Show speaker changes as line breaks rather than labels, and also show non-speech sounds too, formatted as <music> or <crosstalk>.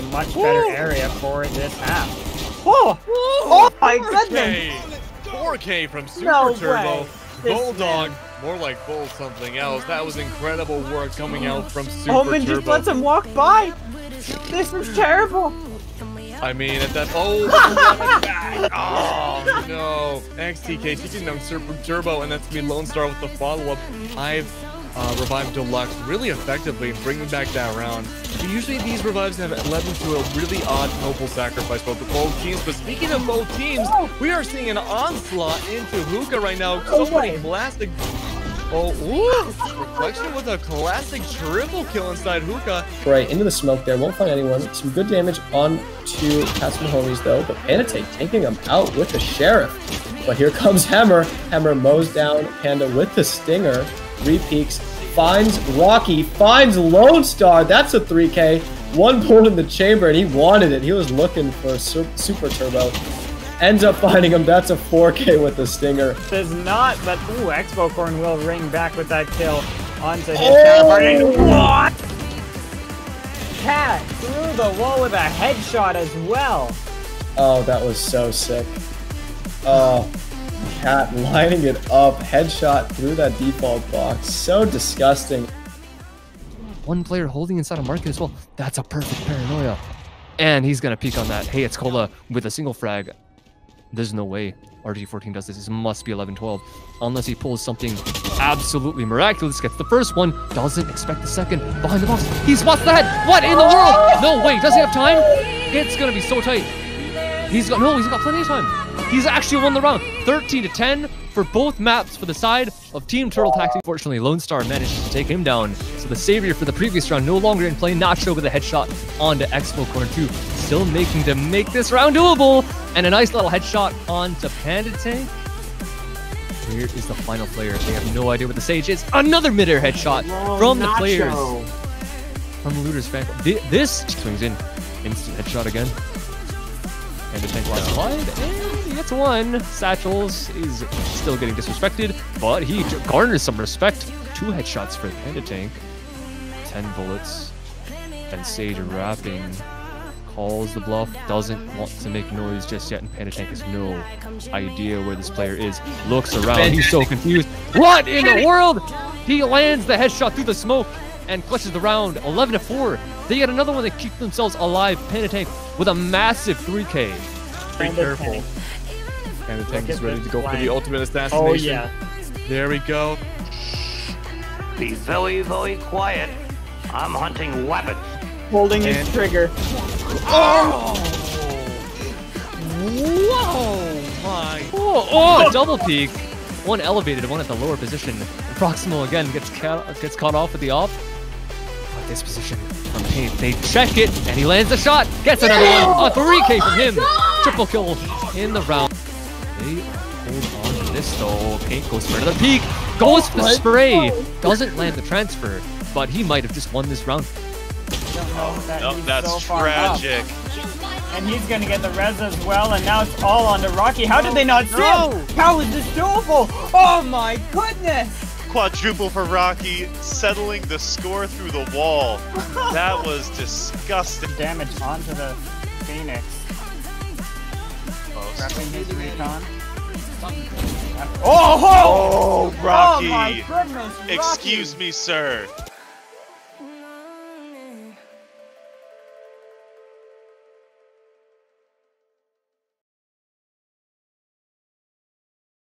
a much better area for this half. Oh, oh my goodness!
4K from Super
No
Turbo. Bulldog,
man.
more like Bull something else. That was incredible work coming out from Super
Omen
Turbo.
just lets him walk by. This is terrible.
I mean, at that. Oh, <laughs> oh no. XTK taking down Super Turbo, and that's gonna be Lone Star with the follow up. I've uh, revived Deluxe really effectively, bringing back that round. Usually, these revives have led into a really odd noble sacrifice by both teams. But speaking of both teams, we are seeing an onslaught into Hookah right now. So many classic. Oh, ooh! Reflection with a classic triple kill inside Hookah.
Right into the smoke there, won't find anyone. Some good damage on to Pats and homies though, but Panda Tank taking him out with the Sheriff. But here comes Hammer. Hammer mows down Panda with the Stinger. Three peeks, finds Rocky, finds Lone Star. That's a 3K. One bullet in the chamber, and he wanted it. He was looking for Su- Super Turbo. Ends up finding him. That's a 4K with the Stinger.
Does not, but ooh, Expo Corn will ring back with that kill onto his
Oh!
What? Cat through the wall with a headshot as well.
Oh, that was so sick. Oh, Cat <laughs> lining it up, headshot through that default box. So disgusting.
One player holding inside a market as well. That's a perfect paranoia. And he's going to peek on that. Hey, it's Cola with a single frag. There's no way RG14 does this. This must be 11-12. Unless he pulls something absolutely miraculous. Gets the first one. Doesn't expect the second. Behind the box. He spots the head. What in the world? No, way. Does he have time? It's going to be so tight. He's got no, he's got plenty of time. He's actually won the round. 13 to 10 for both maps for the side of Team Turtle Taxi. Fortunately, Lone Star managed to take him down. So the savior for the previous round no longer in play. Nacho with a headshot onto Expo Corner 2. Still making to make this round doable. And a nice little headshot onto Panda Tank. Here is the final player? They have no idea what the Sage is. Another mid-air headshot from the players. From Looter's fan. This swings in. Instant headshot again. And the tank and he gets one. Satchels is still getting disrespected, but he garners some respect. Two headshots for the Panda Tank. Ten bullets. And Sage wrapping. Calls the bluff, doesn't want to make noise just yet, and Panda Tank has no idea where this player is. Looks around, he's so confused. What in the world? He lands the headshot through the smoke and clutches the round. 11 to 4. They get another one that keep themselves alive. Panda Tank with a massive 3K.
Be careful.
Tank.
And the
Look
tank is ready to go for the ultimate assassination.
Oh yeah.
There we go.
Be very, very quiet. I'm hunting wabbits.
Holding his
And-
trigger. Oh!
Whoa! My.
Oh, oh, double peek. One elevated, one at the lower position. Proximal again gets ca- gets caught off with the off. But this position from Paint, they check it, and he lands the shot. Gets another one. A 3K from him. Triple kill in the round. They hold on to this though. Paint goes for another peek. Goes for the spray. Doesn't land the transfer, but he might have just won this round.
That
No, that's
so
tragic.
And he's gonna get the res as well, and now it's all onto Rocky. How did they not see
No.
him? How is this doable? Oh my goodness!
Quadruple for Rocky, settling the score through the wall. That <laughs> was disgusting.
Damage onto the Phoenix. Prepping his recon. Oh,
Oh,
Oh my
Rocky!
goodness! Rocky.
Excuse me, sir.